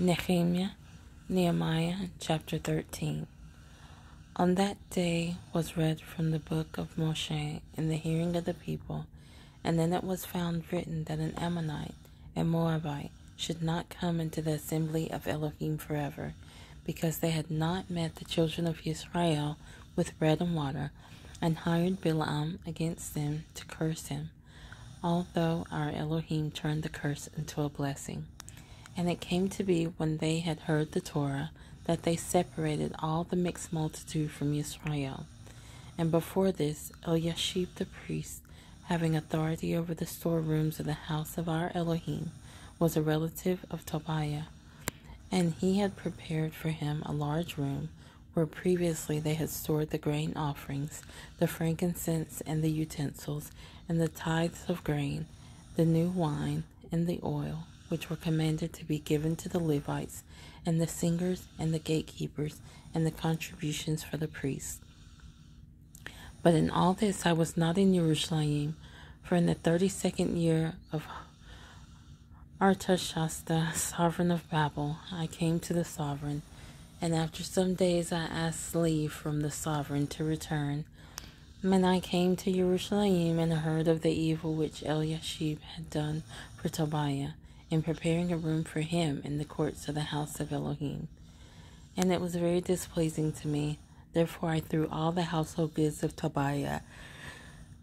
Nehemiah, Nehemiah chapter 13. On that day was read from the book of Moshe in the hearing of the people, and then it was found written that an Ammonite and Moabite should not come into the assembly of Elohim forever, because they had not met the children of Israel with bread and water, and hired Balaam against them to curse him, although our Elohim turned the curse into a blessing. And it came to be when they had heard the Torah that they separated all the mixed multitude from Israel. And before this, Eliashib the priest, having authority over the storerooms of the house of our Elohim, was a relative of Tobiah. And he had prepared for him a large room where previously they had stored the grain offerings, the frankincense and the utensils, and the tithes of grain, the new wine, and the oil which were commanded to be given to the Levites, and the singers, and the gatekeepers, and the contributions for the priests. But in all this I was not in Jerusalem, for in the thirty second year of Artashasta, sovereign of Babel, I came to the sovereign, and after some days I asked leave from the sovereign to return. When I came to Jerusalem and heard of the evil which Eliashib had done for Tobiah, in preparing a room for him in the courts of the house of Elohim. And it was very displeasing to me. Therefore I threw all the household goods of Tobiah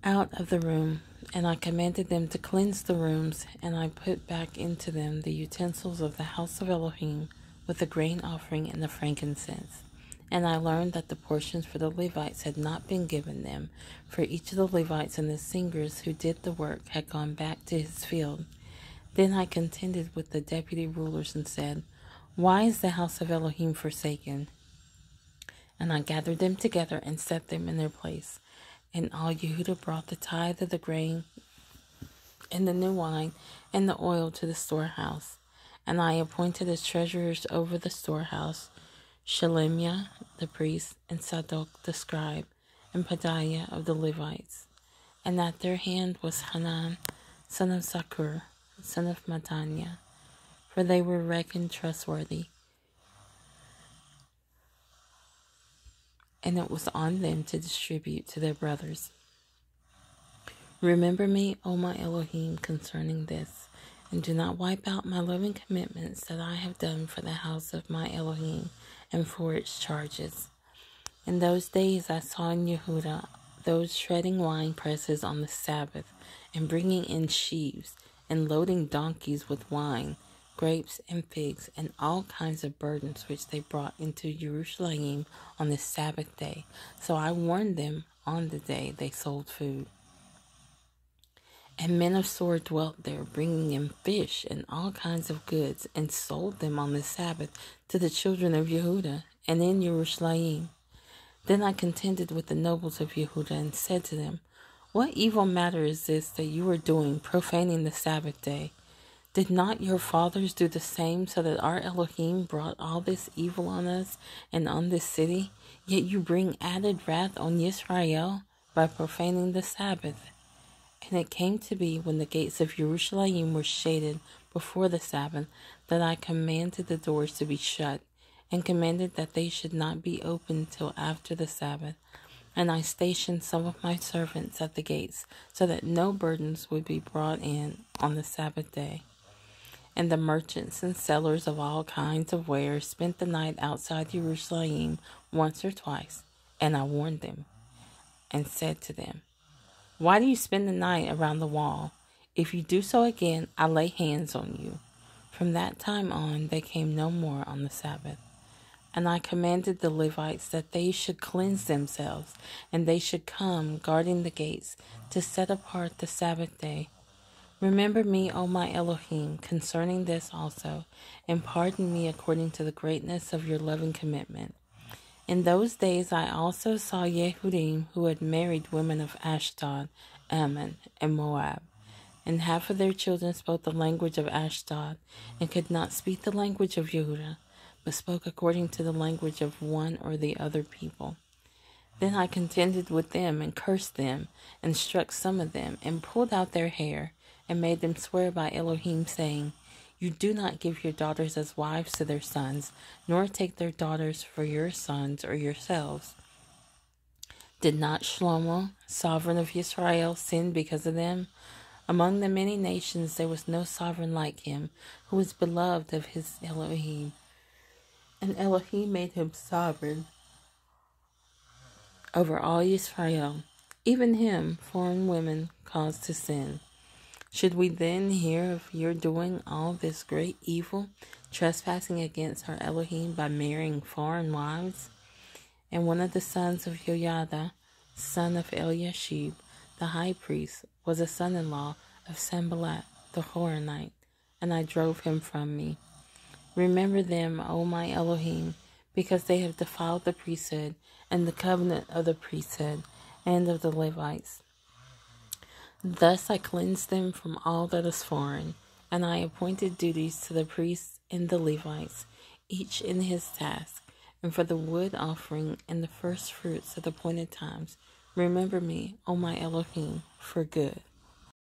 out of the room, and I commanded them to cleanse the rooms, and I put back into them the utensils of the house of Elohim with the grain offering and the frankincense. And I learned that the portions for the Levites had not been given them, for each of the Levites and the singers who did the work had gone back to his field. Then I contended with the deputy rulers and said, Why is the house of Elohim forsaken? And I gathered them together and set them in their place. And all Yehuda brought the tithe of the grain and the new wine and the oil to the storehouse. And I appointed as treasurers over the storehouse Shelemiah the priest, and Sadok the scribe, and Pedaiah of the Levites. And at their hand was Hanan, son of Zaccur, son of Mattaniah, for they were reckoned trustworthy. And it was on them to distribute to their brothers. Remember me, O my Elohim, concerning this, and do not wipe out my loving commitments that I have done for the house of my Elohim and for its charges. In those days I saw in Yehuda those shredding wine presses on the Sabbath and bringing in sheaves and loading donkeys with wine, grapes, and figs, and all kinds of burdens which they brought into Jerusalem on the Sabbath day. So I warned them on the day they sold food. And men of Tsor dwelt there, bringing in fish and all kinds of goods, and sold them on the Sabbath to the children of Yehuda and in Jerusalem. Then I contended with the nobles of Yehuda and said to them, what evil matter is this that you are doing, profaning the Sabbath day? Did not your fathers do the same so that our Elohim brought all this evil on us and on this city? Yet you bring added wrath on Israel by profaning the Sabbath. And it came to be when the gates of Jerusalem were shaded before the Sabbath that I commanded the doors to be shut and commanded that they should not be opened till after the Sabbath and I stationed some of my servants at the gates, so that no burdens would be brought in on the Sabbath day. And the merchants and sellers of all kinds of wares spent the night outside Jerusalem once or twice, and I warned them, and said to them, Why do you spend the night around the wall? If you do so again, I lay hands on you. From that time on, they came no more on the Sabbath. And I commanded the Levites that they should cleanse themselves, and they should come, guarding the gates, to set apart the Sabbath day. Remember me, O my Elohim, concerning this also, and pardon me according to the greatness of your loving commitment. In those days I also saw Yehudim who had married women of Ashdod, Ammon, and Moab. And half of their children spoke the language of Ashdod, and could not speak the language of Yehudah but spoke according to the language of one or the other people. Then I contended with them and cursed them, and struck some of them, and pulled out their hair, and made them swear by Elohim, saying, You do not give your daughters as wives to their sons, nor take their daughters for your sons or yourselves. Did not Shlomo, sovereign of Israel, sin because of them? Among the many nations there was no sovereign like him, who was beloved of his Elohim. And Elohim made him sovereign over all Israel. Even him foreign women caused to sin. Should we then hear of your doing all this great evil, trespassing against our Elohim by marrying foreign wives? And one of the sons of Yoyada, son of Eliashib, the high priest, was a son in law of Sanballat the Horonite, and I drove him from me. Remember them, O my Elohim, because they have defiled the priesthood and the covenant of the priesthood and of the Levites. Thus I cleansed them from all that is foreign, and I appointed duties to the priests and the Levites, each in his task. And for the wood offering and the first fruits at the appointed times, remember me, O my Elohim, for good.